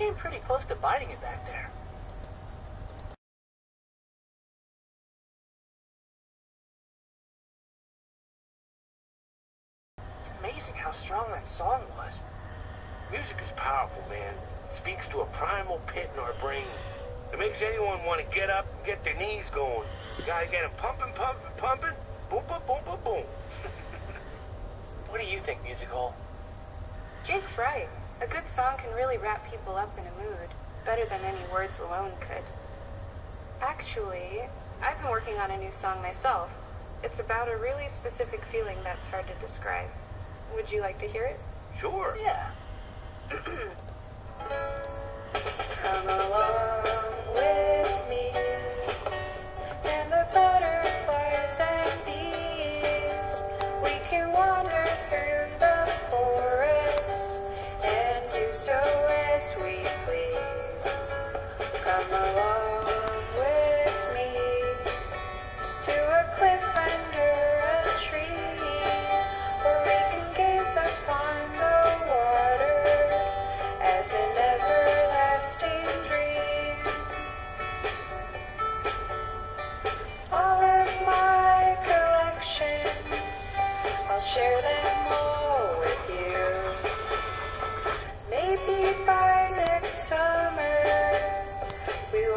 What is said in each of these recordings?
came pretty close to biting it back there. It's amazing how strong that song was. Music is powerful, man. It speaks to a primal pit in our brains. It makes anyone want to get up and get their knees going. You gotta get them pumping, pumping, pumping. Boom, boom, boom, boom, boom. What do you think, Musical? Jake's right. A good song can really wrap people up in a mood, better than any words alone could. Actually, I've been working on a new song myself. It's about a really specific feeling that's hard to describe. Would you like to hear it? Sure. Yeah.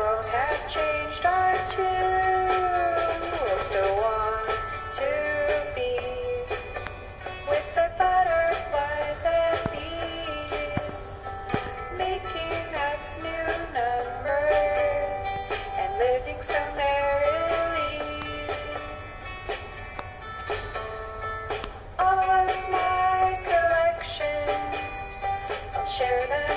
Won't have changed our tune. We'll still want to be with the butterflies and bees, making up new numbers and living so merrily. All of my collections, I'll share them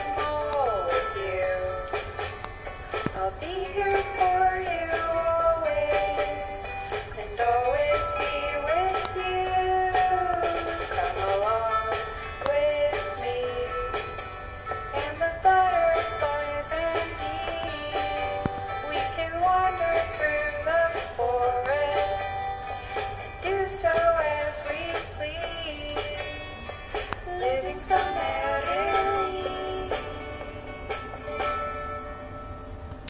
so as we please, living so.